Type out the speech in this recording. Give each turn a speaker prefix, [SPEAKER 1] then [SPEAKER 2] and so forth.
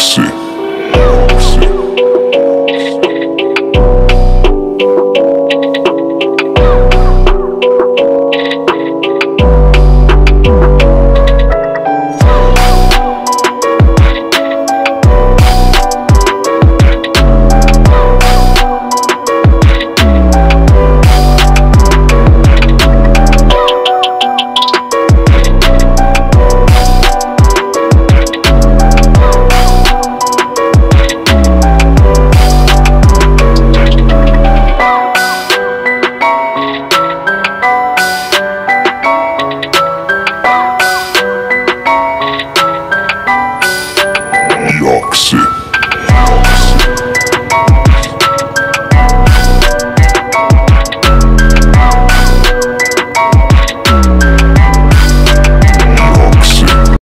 [SPEAKER 1] See.